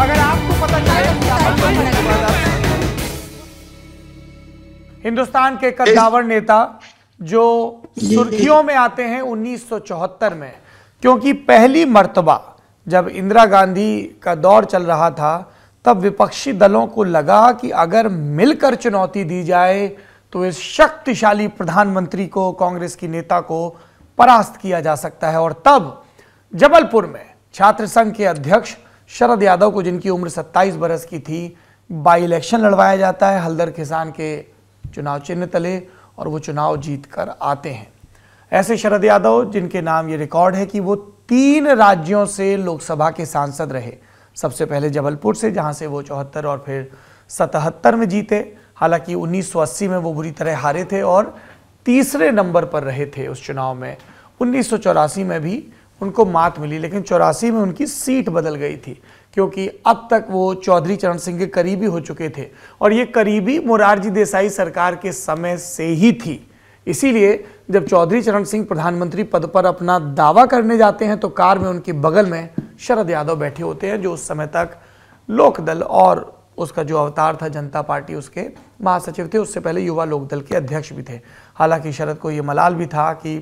अगर आपको पता चले हिंदुस्तान के कद्दावर नेता जो सुर्खियों में आते हैं 1974 में क्योंकि पहली मर्तबा जब इंदिरा गांधी का दौर चल रहा था तब विपक्षी दलों को लगा कि अगर मिलकर चुनौती दी जाए तो इस शक्तिशाली प्रधानमंत्री को कांग्रेस की नेता को परास्त किया जा सकता है। और तब जबलपुर में छात्र संघ के अध्यक्ष शरद यादव को जिनकी उम्र 27 बरस की थी बाई इलेक्शन लड़वाया जाता है, हल्दर किसान के चुनाव चिन्ह तले और वो चुनाव जीत कर आते हैं। ऐसे शरद यादव, जिनके नाम ये रिकॉर्ड है कि वो तीन राज्यों से लोकसभा के सांसद रहे। सबसे पहले जबलपुर से, जहाँ से वो चौहत्तर और फिर सतहत्तर में जीते। हालाँकि 1980 में वो बुरी तरह हारे थे और तीसरे नंबर पर रहे थे उस चुनाव में। उन्नीस सौ चौरासी में भी उनको मात मिली, लेकिन चौरासी में उनकी सीट बदल गई थी, क्योंकि अब तक वो चौधरी चरण सिंह के करीबी हो चुके थे, और ये करीबी मुरारजी देसाई सरकार के समय से ही थी। इसीलिए जब चौधरी चरण सिंह प्रधानमंत्री पद पर अपना दावा करने जाते हैं तो कार में उनके बगल में शरद यादव बैठे होते हैं, जो उस समय तक लोकदल और उसका जो अवतार था, जनता पार्टी उसके महासचिव थे, उससे पहले युवा लोकदल के अध्यक्ष भी थे। हालाँकि शरद को ये मलाल भी था कि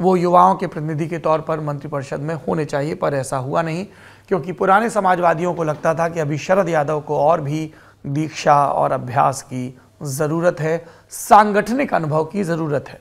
वो युवाओं के प्रतिनिधि के तौर पर मंत्रिपरिषद में होने चाहिए, पर ऐसा हुआ नहीं, क्योंकि पुराने समाजवादियों को लगता था कि अभी शरद यादव को और भी दीक्षा और अभ्यास की ज़रूरत है, सांगठनिक अनुभव की ज़रूरत है।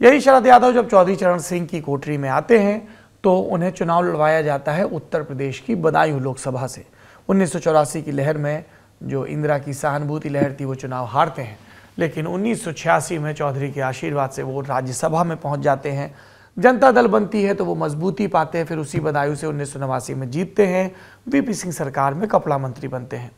यही शरद यादव जब चौधरी चरण सिंह की कोठरी में आते हैं तो उन्हें चुनाव लड़वाया जाता है उत्तर प्रदेश की बदायूं लोकसभा से। उन्नीस सौ चौरासी की लहर में जो इंदिरा की सहानुभूति लहर थी, वो चुनाव हारते हैं। लेकिन उन्नीस सौ छियासी में चौधरी के आशीर्वाद से वो राज्यसभा में पहुँच जाते हैं। जनता दल बनती है तो वो मजबूती पाते हैं, फिर उसी बदायूं से उन्नीस सौ नवासी में जीतते हैं। वीपी सिंह सरकार में कपड़ा मंत्री बनते हैं।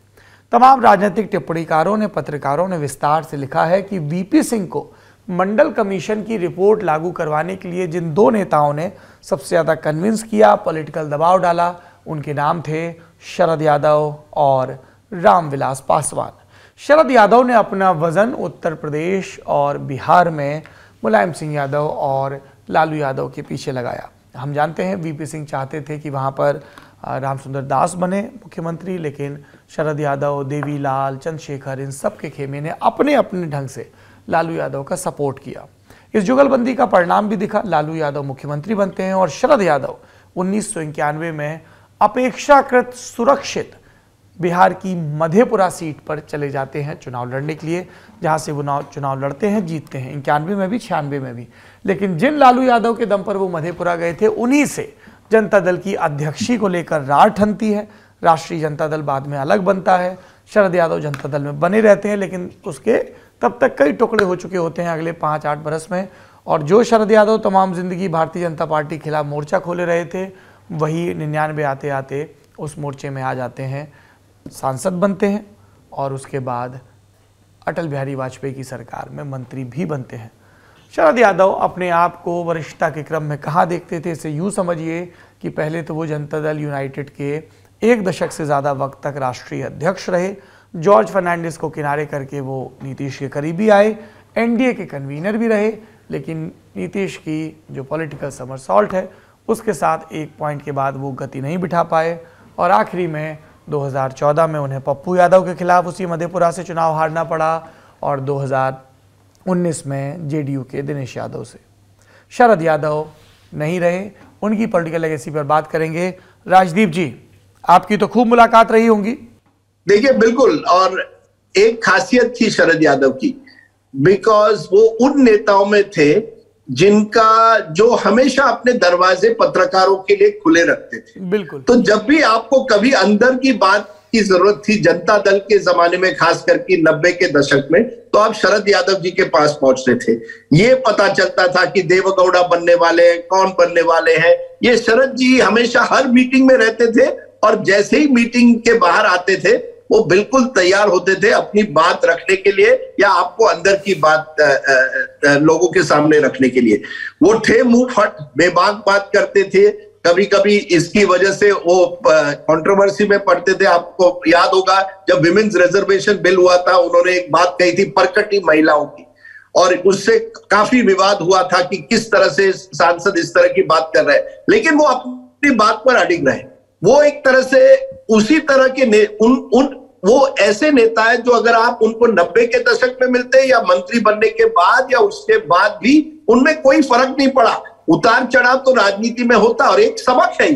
तमाम राजनीतिक टिप्पणीकारों ने, पत्रकारों ने विस्तार से लिखा है कि वीपी सिंह को मंडल कमीशन की रिपोर्ट लागू करवाने के लिए जिन दो नेताओं ने सबसे ज़्यादा कन्विंस किया पॉलिटिकल दबाव डाला, उनके नाम थे शरद यादव और रामविलास पासवान। शरद यादव ने अपना वज़न उत्तर प्रदेश और बिहार में मुलायम सिंह यादव और लालू यादव के पीछे लगाया। हम जानते हैं वीपी सिंह चाहते थे कि वहाँ पर रामसुंदर दास बने मुख्यमंत्री, लेकिन शरद यादव, देवीलाल, चंद्रशेखर, इन सब के खेमे ने अपने अपने ढंग से लालू यादव का सपोर्ट किया। इस जुगलबंदी का परिणाम भी दिखा। लालू यादव मुख्यमंत्री बनते हैं और शरद यादव उन्नीस सौ इक्यानवे में अपेक्षाकृत सुरक्षित बिहार की मधेपुरा सीट पर चले जाते हैं चुनाव लड़ने के लिए, जहाँ से वो चुनाव लड़ते हैं, जीतते हैं। इक्यानवे में भी, छियानवे में भी। लेकिन जिन लालू यादव के दम पर वो मधेपुरा गए थे, उन्हीं से जनता दल की अध्यक्षी को लेकर रार ठनती है। राष्ट्रीय जनता दल बाद में अलग बनता है। शरद यादव जनता दल में बने रहते हैं, लेकिन उसके तब तक कई टुकड़े हो चुके होते हैं अगले पाँच आठ बरस में। और जो शरद यादव तमाम ज़िंदगी भारतीय जनता पार्टी के खिलाफ मोर्चा खोले रहे थे, वही निन्यानवे आते आते उस मोर्चे में आ जाते हैं। सांसद बनते हैं और उसके बाद अटल बिहारी वाजपेयी की सरकार में मंत्री भी बनते हैं। शरद यादव अपने आप को वरिष्ठता के क्रम में कहाँ देखते थे, इसे यूँ समझिए कि पहले तो वो जनता दल यूनाइटेड के एक दशक से ज़्यादा वक्त तक राष्ट्रीय अध्यक्ष रहे। जॉर्ज फर्नांडिस को किनारे करके वो नीतीश के करीबी आए, एनडीए के कन्वीनर भी रहे, लेकिन नीतीश की जो पॉलिटिकल समर सॉल्ट है, उसके साथ एक पॉइंट के बाद वो गति नहीं बिठा पाए और आखिरी में 2014 में उन्हें पप्पू यादव के खिलाफ उसी मधेपुरा से चुनाव हारना पड़ा और 2019 में जेडीयू के दिनेश यादव से। शरद यादव नहीं रहे, उनकी पॉलिटिकल लेगेसी पर बात करेंगे। राजदीप जी, आपकी तो खूब मुलाकात रही होंगी। देखिए, बिल्कुल, और एक खासियत थी शरद यादव की बिकॉज़ वो उन नेताओं में थे जिनका जो हमेशा अपने दरवाजे पत्रकारों के लिए खुले रखते थे। बिल्कुल। तो जब भी आपको कभी अंदर की बात की ज़रूरत थी जनता दल के जमाने में खास करके नब्बे के दशक में तो आप शरद यादव जी के पास पहुँचते थे। ये पता चलता था कि देवगौड़ा बनने वाले हैं कौन बनने वाले हैं। ये शरद जी हमेशा हर मीटिंग में रहते थे और जैसे ही मीटिंग के बाहर आते थे वो बिल्कुल तैयार होते थे अपनी बात रखने के लिए या आपको अंदर की बात आ, आ, लोगों के सामने रखने के लिए। वो थे मुँह फट बेबाक बात करते थे। कभी कभी इसकी वजह से वो कंट्रोवर्सी में पढ़ते थे। आपको याद होगा जब विमेन्स रिजर्वेशन बिल हुआ था उन्होंने एक बात कही थी परकटी महिलाओं की। और उससे काफ़ी विवाद हुआ था कि किस तरह से सांसद इस तरह की बात कर रहे हैं। लेकिन वो अपनी बात पर अडिग रहे। वो एक तरह से उसी तरह के उन उन वो ऐसे नेता है जो अगर आप उनको नब्बे के दशक में मिलते या मंत्री बनने के बाद या उसके बाद भी उनमें कोई फ़र्क नहीं पड़ा। उतार चढ़ाव तो राजनीति में होता और एक सबक है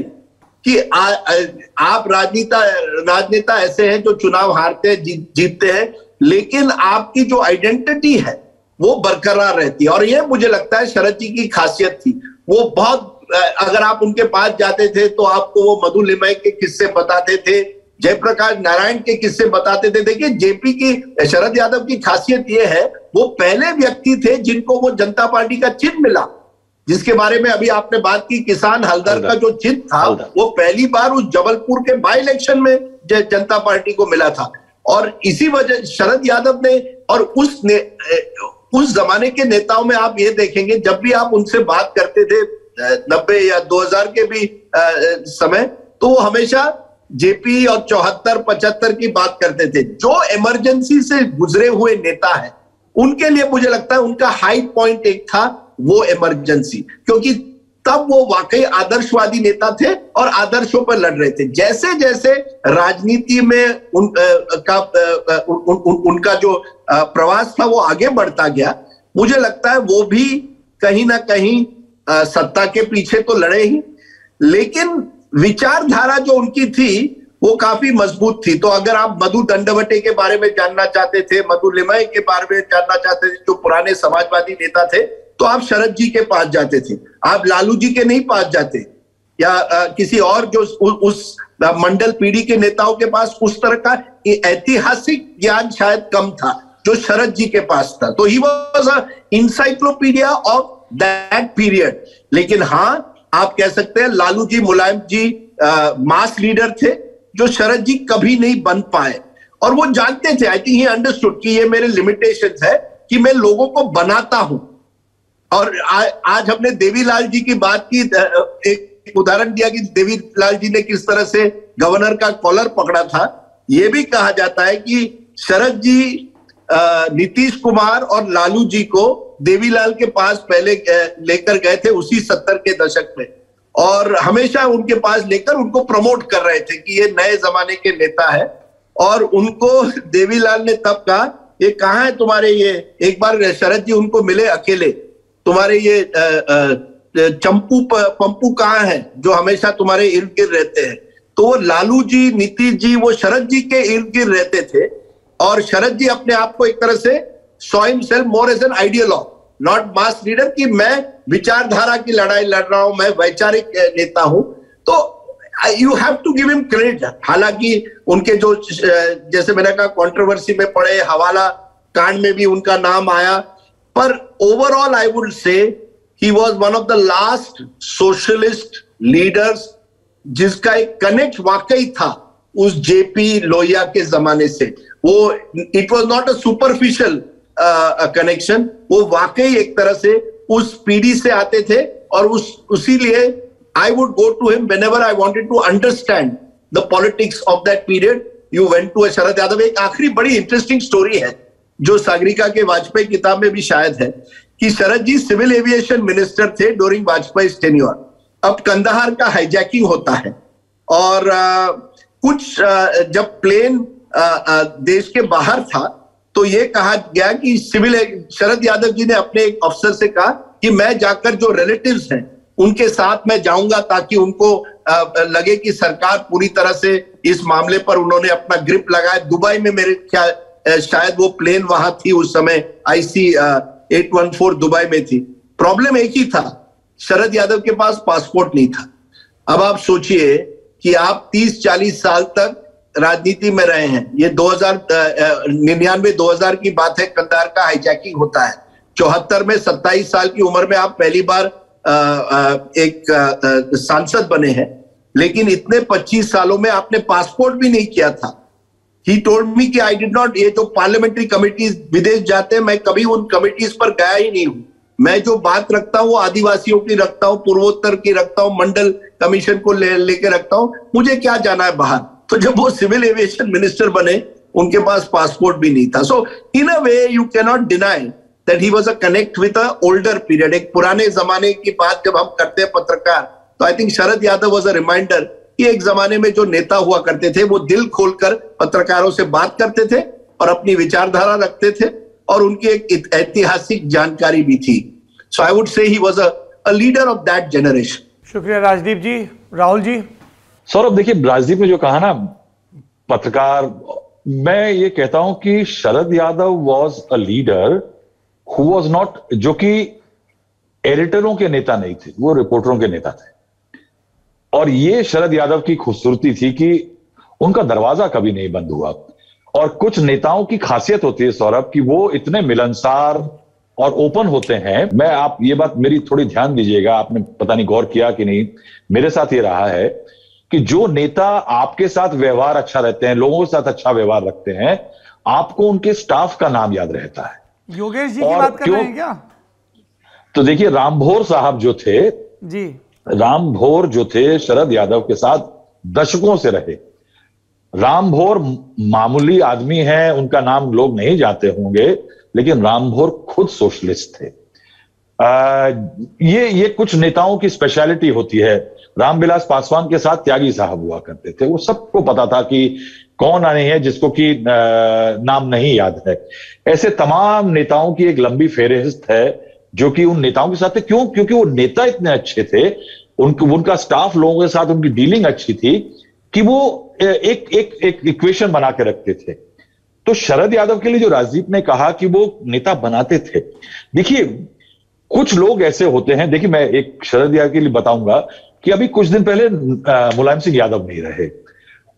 कि आ, आ, आप राजनेता राजनेता ऐसे हैं जो चुनाव हारते हैं जी, जीतते हैं लेकिन आपकी जो आइडेंटिटी है वो बरकरार रहती है। और ये मुझे लगता है शरद जी की खासियत थी। वो बहुत अगर आप उनके पास जाते थे तो आपको वो मधु लिमय के किस्से बताते थे। जयप्रकाश नारायण के किस्से बताते थे। देखिए जेपी की शरद यादव की खासियत ये है वो पहले व्यक्ति थे जिनको वो जनता पार्टी का चिन्ह मिला जिसके बारे में अभी आपने बात की किसान हलदर का जो चिन्ह था वो पहली बार उस जबलपुर के बाई इलेक्शन में जनता पार्टी को मिला था। और इसी वजह शरद यादव ने और उस ने, उस जमाने के नेताओं में आप ये देखेंगे जब भी आप उनसे बात करते थे नब्बे या 2000 के भी समय तो वो हमेशा जेपी और चौहत्तर पचहत्तर की बात करते थे। जो इमरजेंसी से गुजरे हुए नेता है उनके लिए मुझे लगता है उनका हाई पॉइंट एक था वो इमरजेंसी क्योंकि तब वो वाकई आदर्शवादी नेता थे और आदर्शों पर लड़ रहे थे। जैसे जैसे राजनीति में उन, आ, का आ, उन, उन, उनका जो प्रवास था वो आगे बढ़ता गया। मुझे लगता है वो भी कहीं ना कहीं आ, सत्ता के पीछे तो लड़े ही। लेकिन विचारधारा जो उनकी थी वो काफ़ी मज़बूत थी। तो अगर आप मधु दंडवटे के बारे में जानना चाहते थे मधु लिमय के बारे में जानना चाहते थे जो पुराने समाजवादी नेता थे तो आप शरद जी के पास जाते थे। आप लालू जी के नहीं पास जाते। या आ, किसी और जो उ, उस मंडल पीढ़ी के नेताओं के पास उस तरह का ऐतिहासिक ज्ञान शायद कम था जो शरद जी के पास था। तो he was encyclopedia of that period लेकिन हाँ आप कह सकते हैं लालू जी मुलायम जी आ, मास लीडर थे जो शरद जी कभी नहीं बन पाए। और वो जानते थे आई थिंक ही अंडरस्टूड कि ये मेरे लिमिटेशन है कि मैं लोगों को बनाता हूँ। और आ, आज हमने देवीलाल जी की बात की एक उदाहरण दिया कि देवीलाल जी ने किस तरह से गवर्नर का कॉलर पकड़ा था। यह भी कहा जाता है कि शरद जी नीतीश कुमार और लालू जी को देवीलाल के पास पहले लेकर गए थे उसी सत्तर के दशक में। और हमेशा उनके पास लेकर उनको प्रमोट कर रहे थे कि ये नए जमाने के नेता है। और उनको देवीलाल ने तब कहा, ये कहा है तुम्हारे ये? एक बार शरद जी उनको मिले अकेले। तुम्हारे ये चंपू पंपू कहाँ है जो हमेशा तुम्हारे इर्द गिर्द रहते हैं? तो लालू जी, नीतीश जी, वो शरद जी के इर्द गिर्द रहते थे। और शरद जी अपने आप को एक तरह से saw himself more as an ideologue not mass leader कि मैं विचारधारा की लड़ाई लड़ रहा हूँ, मैं वैचारिक नेता हूँ। तो you have to give him credit हालाँकि उनके जो जैसे मैंने कहा कंट्रोवर्सी में पड़े, हवाला कांड में भी उनका नाम आया। पर overall I would say he was one of the last socialist leaders जिसका एक कनेक्ट वाकई था उस जेपी लोहिया के जमाने से। वो it was not a superficial connection वो वाकई एक तरह से उस पीढ़ी से आते थे और उस उसी लिए I would go to him whenever I wanted to understand the politics of that period you went to Sharad Yadav एक आखिरी बड़ी इंटरेस्टिंग स्टोरी है जो सागरिका के वाजपेयी किताब में भी शायद है कि Sharad ji civil aviation minister थे ड्यूरिंग वाजपेयी टेन्योर अब कंदाहार का हाईजैकिंग होता है और आ, कुछ आ, जब प्लेन आ, आ, देश के बाहर था तो ये कहा गया कि सिविल शरद यादव जी ने अपने एक अफसर से कहा कि मैं जाकर जो रिलेटिव्स हैं, उनके साथ मैं जाऊँगा ताकि उनको लगे कि सरकार पूरी तरह से इस मामले पर उन्होंने अपना ग्रिप लगाया। दुबई में मेरे ख्याल शायद वो प्लेन वहाँ थी उस समय IC eight one four Dubai में थी। प्रॉब्लम एक ही था, शरद यादव के पास पासपोर्ट नहीं था। अब आप सोचिए कि आप 30-40 साल तक राजनीति में रहे हैं। ये 2000 निन्यानवे 2000 की बात है कंधार का हाईजैकिंग होता है। चौहत्तर में 27 साल की उम्र में आप पहली बार एक सांसद बने हैं। लेकिन इतने 25 सालों में आपने पासपोर्ट भी नहीं किया था। ही टोल्ड मी कि आई डिड नॉट ये जो पार्लियामेंट्री कमिटीज विदेश जाते हैं, मैं कभी उन कमिटीज पर गया ही नहीं हूँ। मैं जो बात रखता हूँ, वो आदिवासियों की रखता हूँ, पूर्वोत्तर की रखता हूँ, मंडल कमीशन को ले, लेके रखता हूँ। मुझे क्या जाना है बाहर? तो जब वो सिविल एविएशन मिनिस्टर बने, उनके पास पासपोर्ट भी नहीं था। So in a way you cannot deny that he was a connect with a older period एक पुराने जमाने की बात जब हम करते हैं पत्रकार तो I think Sharad Yadav was a reminder कि एक जमाने में जो नेता हुआ करते थे, वो दिल खोलकर पत्रकारों से बात करते थे और अपनी विचारधारा रखते थे और उनकी एक ऐतिहासिक जानकारी भी थी। So I would say he was a leader of that generation शुक्रिया राजदीप जी। राहुल जी। सौरभ, देखिए राजदीप ने जो कहा ना, पत्रकार, मैं ये कहता हूँ कि Sharad Yadav was a leader who was not जो कि एडिटरों के नेता नहीं थे, वो रिपोर्टरों के नेता थे। और ये शरद यादव की खूबसूरती थी कि उनका दरवाज़ा कभी नहीं बंद हुआ। और कुछ नेताओं की खासियत होती है, सौरभ, कि वो इतने मिलनसार और ओपन होते हैं। मैं, आप ये बात मेरी थोड़ी ध्यान दीजिएगा, आपने पता नहीं गौर किया कि नहीं, मेरे साथ ये रहा है कि जो नेता आपके साथ व्यवहार अच्छा रहते हैं लोगों के साथ अच्छा व्यवहार रखते हैं आपको उनके स्टाफ का नाम याद रहता है। योगेश जी की बात कर रहे हैं क्या? तो देखिए रामभोर साहब जो थे जी। राम भोर जो थे शरद यादव के साथ दशकों से रहे। राम भोर मामूली आदमी है उनका नाम लोग नहीं जाते होंगे लेकिन राम भोर खुद सोशलिस्ट थे। आ, ये ये कुछ नेताओं की स्पेशलिटी होती है। रामविलास पासवान के साथ त्यागी साहब हुआ करते थे। वो सबको पता था कि कौन आने हैं जिसको कि नाम नहीं याद है। ऐसे तमाम नेताओं की एक लंबी फेरिस्त है जो कि उन नेताओं के साथ थे। क्यों? क्योंकि वो नेता इतने अच्छे थे, उनको, उनका स्टाफ लोगों के साथ, उनकी डीलिंग अच्छी थी कि वो एक एक एक इक्वेशन बना के रखते थे। तो शरद यादव के लिए जो राजदीप ने कहा कि वो नेता बनाते थे। देखिए, कुछ लोग ऐसे होते हैं। देखिए, मैं एक शरद यादव के लिए बताऊँगा कि अभी कुछ दिन पहले मुलायम सिंह यादव नहीं रहे।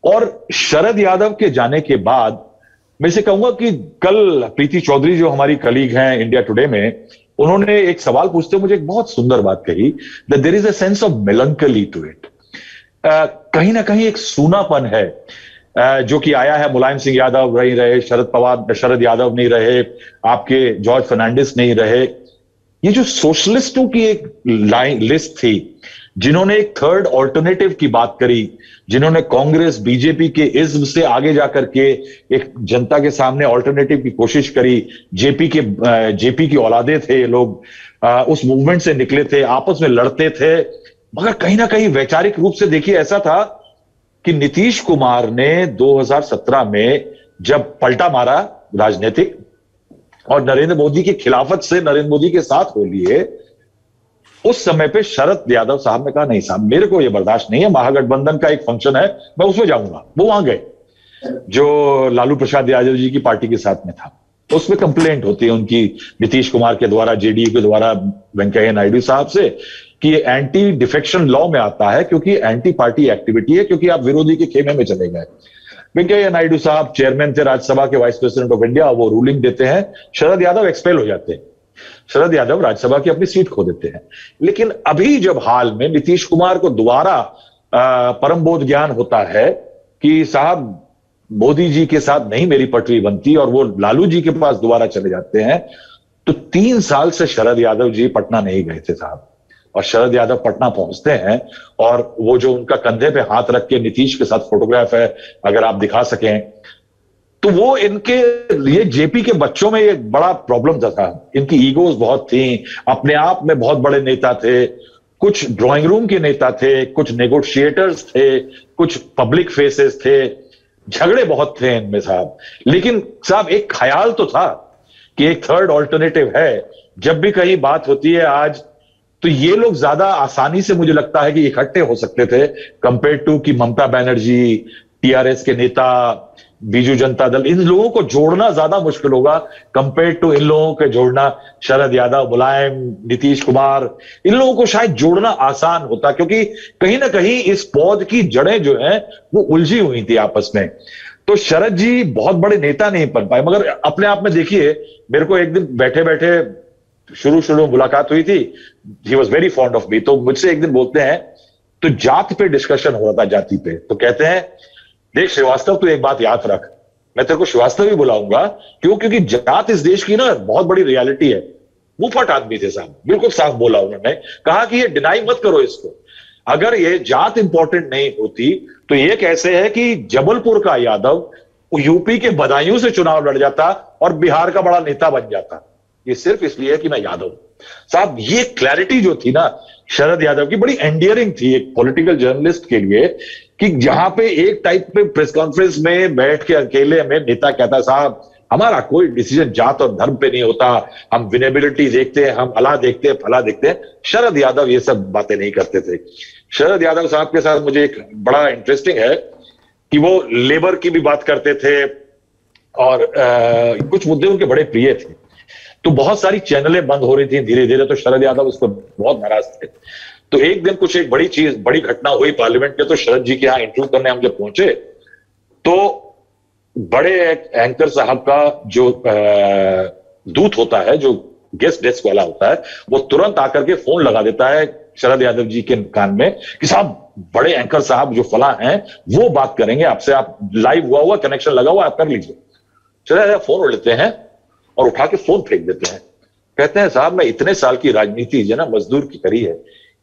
और शरद यादव के जाने के बाद मैं से कहूँगा कि कल प्रीति चौधरी जो हमारी कलीग हैं इंडिया टुडे में उन्होंने एक सवाल पूछते मुझे एक बहुत सुंदर बात कही there is a sense of melancholy to it कहीं ना कहीं एक सूनापन है uh, जो कि आया है मुलायम सिंह यादव नहीं रहे शरद पवार शरद यादव नहीं रहे आपके जॉर्ज फर्नांडिस नहीं रहे। ये जो सोशलिस्टों की एक लाइन लिस्ट थी जिन्होंने एक थर्ड ऑल्टरनेटिव की बात करी, जिन्होंने कांग्रेस, बीजेपी के इज्म से आगे जाकर के एक जनता के सामने ऑल्टरनेटिव की कोशिश करी। जेपी के जेपी की औलादे थे लोग। उस मूवमेंट से निकले थे, आपस में लड़ते थे। मगर कहीं ना कहीं वैचारिक रूप से देखिए, ऐसा था कि नीतीश कुमार ने 2017 में जब पलटा मारा राजनीतिक और नरेंद्र मोदी की खिलाफत से नरेंद्र मोदी के साथ हो लिए उस समय पे शरद यादव साहब ने कहा, नहीं साहब, मेरे को यह बर्दाश्त नहीं है। महागठबंधन का एक फ़ंक्शन है, मैं उसमें जाऊँगा। वो वहाँ गए। जो लालू प्रसाद यादव जी की पार्टी के साथ में था। उसमें कंप्लेंट होती है उनकी, नीतीश कुमार के द्वारा, जेडीयू के द्वारा, वेंकैया नायडू साहब से, कि ये एंटी डिफेक्शन लॉ में आता है, क्योंकि एंटी पार्टी एक्टिविटी है, क्योंकि आप विरोधी के खेमे में चले गए। वेंकैया नायडू साहब चेयरमैन थे, राज्यसभा के वाइस प्रेसिडेंट ऑफ़ इंडिया वो रूलिंग देते हैं। शरद यादव एक्सपेल हो जाते हैं। शरद यादव राज्यसभा की अपनी सीट खो देते हैं। लेकिन अभी जब हाल में नीतीश कुमार को दोबारा परम बोध ज्ञान होता है कि साहब, मोदी जी के साथ नहीं मेरी पटरी बनती और वो लालू जी के पास दोबारा चले जाते हैं तो तीन साल से शरद यादव जी पटना नहीं गए थे साहब। और शरद यादव पटना पहुँचते हैं और वो जो उनका कंधे पे हाथ रख के नीतीश के साथ फोटोग्राफ है, अगर आप दिखा सकें तो वो इनके ये जेपी के बच्चों में एक बड़ा प्रॉब्लम था इनकी ईगोज बहुत थी, अपने आप में बहुत बड़े नेता थे। कुछ ड्राइंग रूम के नेता थे, कुछ नेगोशिएटर्स थे, कुछ पब्लिक फेसेस थे। झगड़े बहुत थे इनमें साहब। लेकिन साहब, एक ख्याल तो था कि एक थर्ड ऑल्टरनेटिव है। जब भी कहीं बात होती है आज तो ये लोग ज़्यादा आसानी से मुझे लगता है कि इकट्ठे हो सकते थे कंपेयर टू कि ममता बनर्जी टीआरएस के नेता बीजू जनता दल, इन लोगों को जोड़ना ज़्यादा मुश्किल होगा कंपेयर टू इन लोगों के जोड़ना शरद यादव, मुलायम, नीतीश कुमार, इन लोगों को शायद जोड़ना आसान होता, क्योंकि कहीं ना कहीं इस पौध की जड़ें जो हैं, वो उलझी हुई थी आपस में। तो शरद जी बहुत बड़े नेता नहीं बन पाए, मगर अपने आप में देखिए, मेरे को एक दिन बैठे बैठे शुरू शुरू में मुलाकात हुई थी he was very fond of me तो मुझसे एक दिन बोलते हैं तो जात पे डिस्कशन हो रहा था जाति पे। तो कहते हैं देख, श्रीवास्तव, तू एक बात याद रख। मैं तेरे को श्रीवास्तव ही बुलाऊँगा। क्यों? क्योंकि जात इस देश की ना बहुत बड़ी रियलिटी है। मुफट आदमी थे साहब। बिल्कुल साफ़ बोला उन्होंने। कहा कि ये डिनाई मत करो इसको। अगर ये जात इंपॉर्टेंट नहीं होती तो ये कैसे है कि जबलपुर का यादव यूपी के बदायूं से चुनाव लड़ जाता और बिहार का बड़ा नेता बन जाता। ये सिर्फ़ इसलिए कि मैं यादव साहब, ये क्लैरिटी जो थी ना, शरद यादव की बड़ी एंडियरिंग थी एक पॉलिटिकल जर्नलिस्ट के लिए। कि जहाँ पे एक टाइप पे प्रेस कॉन्फ्रेंस में बैठ के अकेले में नेता कहता साहब हमारा कोई डिसीज़न जात और धर्म पे नहीं होता। हम विनेबिलिटी देखते हैं हम अला देखते हैं फला देखते हैं। शरद यादव ये सब बातें नहीं करते थे। शरद यादव साहब के साथ मुझे एक बड़ा इंटरेस्टिंग है कि वो लेबर की भी बात करते थे और आ, कुछ मुद्दे उनके बड़े प्रिय थे। तो बहुत सारी चैनलें बंद हो रही थी धीरे धीरे तो शरद यादव उस पर बहुत नाराज़ थे। तो एक दिन कुछ एक बड़ी चीज़, बड़ी घटना हुई पार्लियामेंट में तो शरद जी के यहाँ इंटरव्यू करने हम जब पहुँचे तो बड़े एक एंकर साहब का जो दूत होता है, जो गेस्ट डेस्क वाला होता है, वो तुरंत आकर के फ़ोन लगा देता है शरद यादव जी के कान में कि साहब, बड़े एंकर साहब जो फला हैं, वो बात करेंगे आपसे, आप लाइव हुआ हुआ कनेक्शन लगा हुआ आप कर लीजिए। शरद यादव फ़ोन उड़ लेते हैं और उठा के फ़ोन फेंक देते हैं। कहते हैं, साहब, मैं इतने साल की राजनीति, जो ना, मजदूर की करी है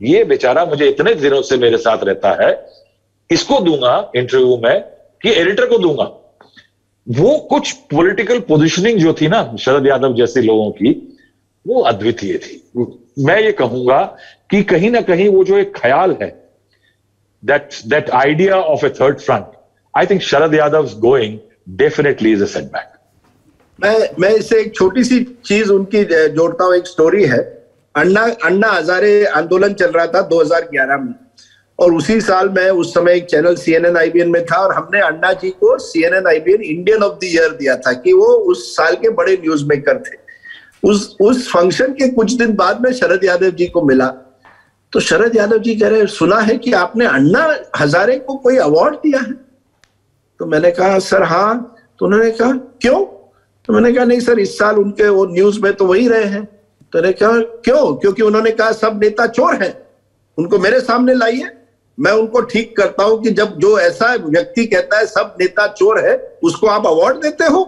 ये बेचारा मुझे इतने दिनों से मेरे साथ रहता है, इसको दूँगा इंटरव्यू में कि एडिटर को दूँगा। वो कुछ पॉलिटिकल पोजिशनिंग जो थी ना, शरद यादव जैसे लोगों की, वो अद्वितीय थी। मैं ये कहूँगा कि कहीं ना कहीं वो जो एक ख्याल है that that idea of a third front I think Sharad Yadav going definitely is a setback मैं मैं इसे एक छोटी सी चीज़ उनकी जोड़ता हूँ, एक स्टोरी है। अन्ना अन्ना हजारे आंदोलन चल रहा था 2011 में। और उसी साल में उस समय एक चैनल सीएनएन एन में था और हमने अन्ना जी को CNN IBN Indian of the year दिया था कि वो उस साल के बड़े न्यूज़ मेकर थे। उस उस फ़ंक्शन के कुछ दिन बाद में शरद यादव जी को मिला। तो शरद यादव जी कह रहे सुना है कि आपने अन्ना हजारे को कोई अवार्ड दिया है? तो मैंने कहा, सर हाँ। तो उन्होंने कहा, क्यों? तो मैंने कहा, नहीं सर, इस साल उनके वो न्यूज़ में तो वही रहे हैं। तो मैंने कहा क्यों? क्योंकि उन्होंने कहा सब नेता चोर हैं। उनको मेरे सामने लाइए। मैं उनको ठीक करता हूँ कि जब जो ऐसा व्यक्ति कहता है सब नेता चोर है उसको आप अवार्ड देते हो।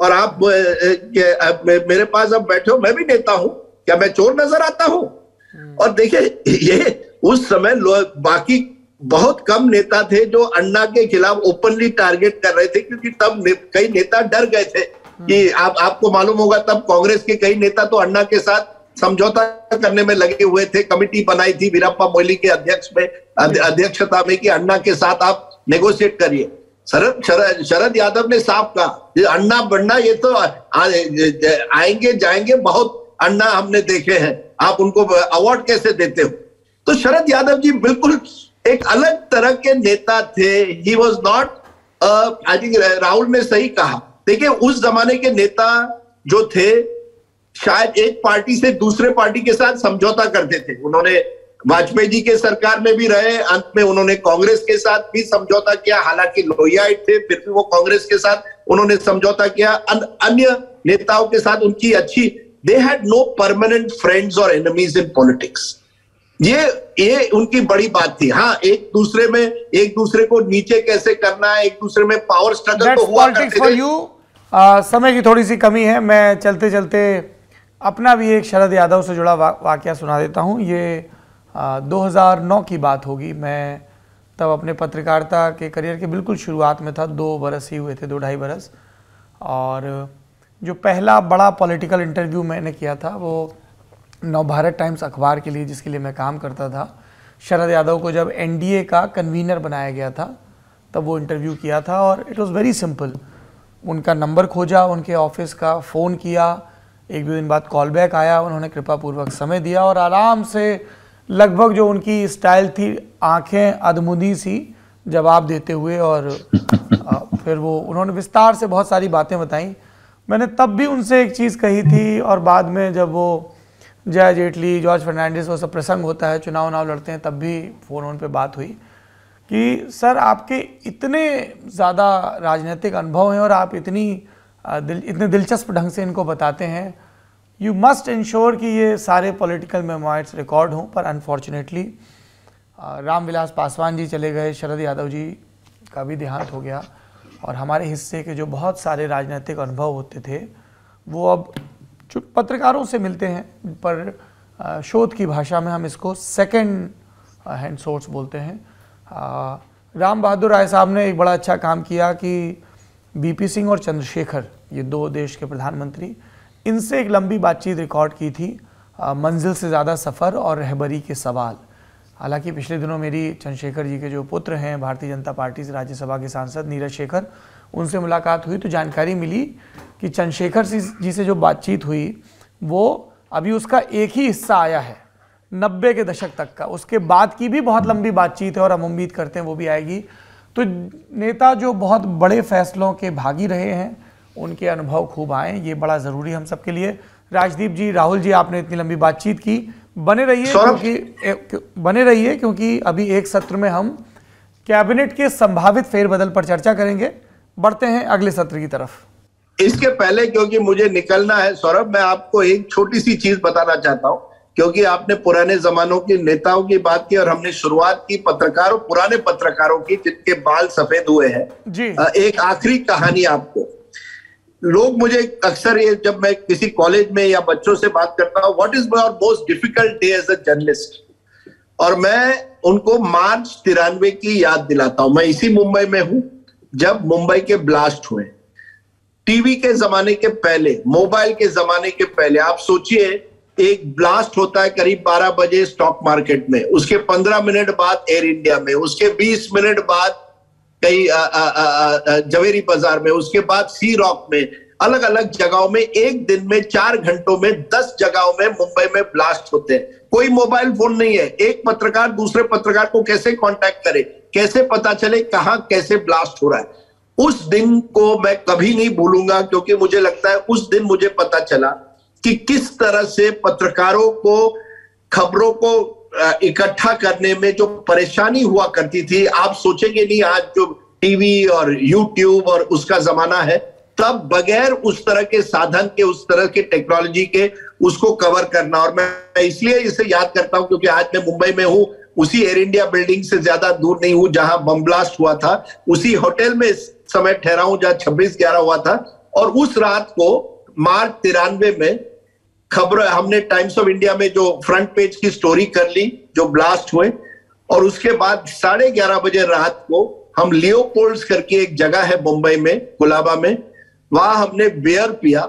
और आप मेरे पास अब बैठे हो मैं भी नेता हूँ। क्या मैं चोर नज़र आता हूँ? हम्म। और देखिए ये उस समय बाकी बहुत कम नेता थे जो अन्ना के खिलाफ ओपनली टारगेट कर रहे थे क्योंकि तब ने, कई नेता डर गए थे। कि आप, आपको मालूम होगा तब कांग्रेस के कई नेता तो अन्ना के साथ समझौता करने में लगे हुए थे। कमिटी बनाई थी वीरप्पा मोइली के अध्यक्ष में अध्यक्षता में कि अन्ना के साथ आप नेगोशिएट करिए। शरद शरद यादव ने साफ़ कहा अन्ना बनना, ये तो आएँगे, जाएँगे, बहुत अन्ना हमने देखे हैं। आप उनको अवार्ड कैसे देते हो? तो शरद यादव जी बिल्कुल एक अलग तरह के नेता थे। He was not I think Rahul ने सही कहा। देखिए उस जमाने के नेता जो थे शायद एक पार्टी से दूसरे पार्टी के साथ समझौता करते थे। उन्होंने वाजपेयी जी के सरकार में भी रहे अंत में उन्होंने कांग्रेस के साथ भी समझौता किया। हालाँकि लोहियाइट थे फिर भी वो कांग्रेस के साथ उन्होंने समझौता किया। अन्य नेताओं के साथ उनकी अच्छी they had no permanent friends और एनिमीज इन पॉलिटिक्स ये ये उनकी बड़ी बात थी। हाँ एक दूसरे में एक दूसरे को नीचे कैसे करना है एक दूसरे में पावर स्ट्रगल तो हुआ करते थे। यू समय की थोड़ी सी कमी है। मैं चलते चलते अपना भी एक शरद यादव से जुड़ा वा, वाक्य सुना देता हूँ। ये आ, 2009 की बात होगी। मैं तब अपने पत्रकारिता के करियर के बिल्कुल शुरुआत में था। दो बरस ही हुए थे दो ढाई बरस। और जो पहला बड़ा पॉलिटिकल इंटरव्यू मैंने किया था वो नवभारत टाइम्स अखबार के लिए जिसके लिए मैं काम करता था। शरद यादव को जब एनडीए का कन्वीनर बनाया गया था तब वो इंटरव्यू किया था और इट वाज़ वेरी सिंपल। उनका नंबर खोजा, उनके ऑफ़िस का फ़ोन किया, एक दो दिन बाद कॉल बैक आया, उन्होंने कृपापूर्वक समय दिया और आराम से लगभग जो उनकी स्टाइल थी, आँखें अधमुदी सी जवाब देते हुए और फिर वो, उन्होंने विस्तार से बहुत सारी बातें बताई। मैंने तब भी उनसे एक चीज़ कही थी और बाद में जब वो जय जेटली, जॉर्ज फर्नांडिस, वो सब प्रसंग होता है चुनाव उनाव लड़ते हैं, तब भी फ़ोन उन पर बात हुई। कि सर आपके इतने ज़्यादा राजनीतिक अनुभव हैं और आप इतनी दिल, इतने दिलचस्प ढंग से इनको बताते हैं। यू मस्ट इंश्योर कि ये सारे पॉलिटिकल मेमोइड्स रिकॉर्ड हों, पर अनफॉर्चुनेटली रामविलास पासवान जी चले गए, शरद यादव जी का भी देहांत हो गया, और हमारे हिस्से के जो बहुत सारे राजनीतिक अनुभव होते थे, वो अब पत्रकारों से मिलते हैं, पर शोध की भाषा में हम इसको सेकेंड हैंड सोर्स बोलते हैं। राम बहादुर राय साहब ने एक बड़ा अच्छा काम किया कि बीपी सिंह और चंद्रशेखर, ये दो देश के प्रधानमंत्री, इनसे एक लंबी बातचीत रिकॉर्ड की थी मंजिल से ज़्यादा सफ़र और रहबरी के सवाल। हालाँकि पिछले दिनों मेरी चंद्रशेखर जी के जो पुत्र हैं, भारतीय जनता पार्टी से राज्यसभा के सांसद नीरज शेखर, उनसे मुलाकात हुई तो जानकारी मिली कि चंद्रशेखर जी से जो बातचीत हुई, वो अभी उसका एक ही हिस्सा आया है। नब्बे के दशक तक का। उसके बाद की भी बहुत लंबी बातचीत है और हम उम्मीद करते हैं वो भी आएगी। तो नेता जो बहुत बड़े फैसलों के भागी रहे हैं उनके अनुभव खूब आए ये बड़ा ज़रूरी हम सबके लिए। राजदीप जी राहुल जी आपने इतनी लंबी बातचीत की। बने रहिए क्योंकि बने रहिए क्योंकि अभी एक सत्र में हम कैबिनेट के संभावित फेरबदल पर चर्चा करेंगे। बढ़ते हैं अगले सत्र की तरफ़। इसके पहले क्योंकि मुझे निकलना है सौरभ मैं आपको एक छोटी सी चीज़ बताना चाहता हूँ। क्योंकि आपने पुराने जमानों के नेताओं की बात की और हमने शुरुआत की पत्रकारों पुराने पत्रकारों की जिनके बाल सफ़ेद हुए हैं। एक आखिरी कहानी आपको। लोग मुझे अक्सर ये जब मैं किसी कॉलेज में या बच्चों से बात करता हूँ what is my most difficult day as a journalist और मैं उनको मार्च तिरानवे की याद दिलाता हूँ। मैं इसी मुंबई में हूँ जब मुंबई के ब्लास्ट हुए। टीवी के जमाने के पहले मोबाइल के जमाने के पहले आप सोचिए एक ब्लास्ट होता है करीब 12 बजे स्टॉक मार्केट में। उसके 15 मिनट बाद एयर इंडिया में, उसके 20 मिनट बाद कई जवेरी बाज़ार में, उसके बाद सी रॉक में। अलग अलग जगहों में एक दिन में चार घंटों में दस जगहों में मुंबई में ब्लास्ट होते हैं। कोई मोबाइल फ़ोन नहीं है। एक पत्रकार दूसरे पत्रकार को कैसे कांटेक्ट करे? कैसे पता चले कहाँ कैसे ब्लास्ट हो रहा है? उस दिन को मैं कभी नहीं भूलूँगा, क्योंकि मुझे लगता है उस दिन मुझे पता चला कि किस तरह से पत्रकारों को, खबरों को इकट्ठा करने में जो परेशानी हुआ करती थी, आप सोचेंगे नहीं, आज जो टीवी और यूट्यूब और उसका जमाना है, तब बगैर उस तरह के साधन के, उस तरह के टेक्नोलॉजी के उसको कवर करना। और मैं इसलिए इसे याद करता हूँ, क्योंकि आज मैं मुंबई में हूँ, उसी एयर इंडिया बिल्डिंग से ज़्यादा दूर नहीं हूँ, जहाँ बम ब्लास्ट हुआ था, उसी होटल में समय ठहरा हूँ, जहाँ छब्बीस ग्यारह हुआ था, और उस रात को मार्च तिरानवे में खबर हमने टाइम्स ऑफ़ इंडिया में जो फ्रंट पेज की स्टोरी कर ली जो ब्लास्ट हुए और उसके बाद साढ़े ग्यारह बजे रात को हम लियोपोल्ड्स करके एक जगह है मुंबई में गुलाबा में वहाँ हमने बियर पिया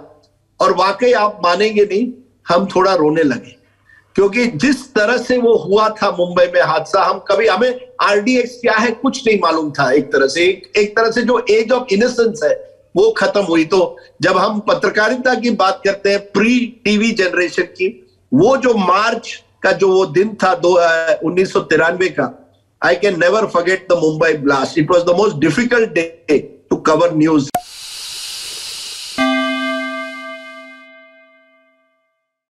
और वाकई आप मानेंगे नहीं हम थोड़ा रोने लगे। क्योंकि जिस तरह से वो हुआ था मुंबई में हादसा हम कभी हमें आरडीएक्स क्या है कुछ नहीं मालूम था एक तरह से। एक, एक तरह से जो एज ऑफ़ इनोसेंस है वो खत्म हुई। तो जब हम पत्रकारिता की बात करते हैं प्री टीवी जनरेशन की, वो जो मार्च का जो वो दिन था, दो उन्नीस का I can never forget the Mumbai blast it was the most difficult day to cover news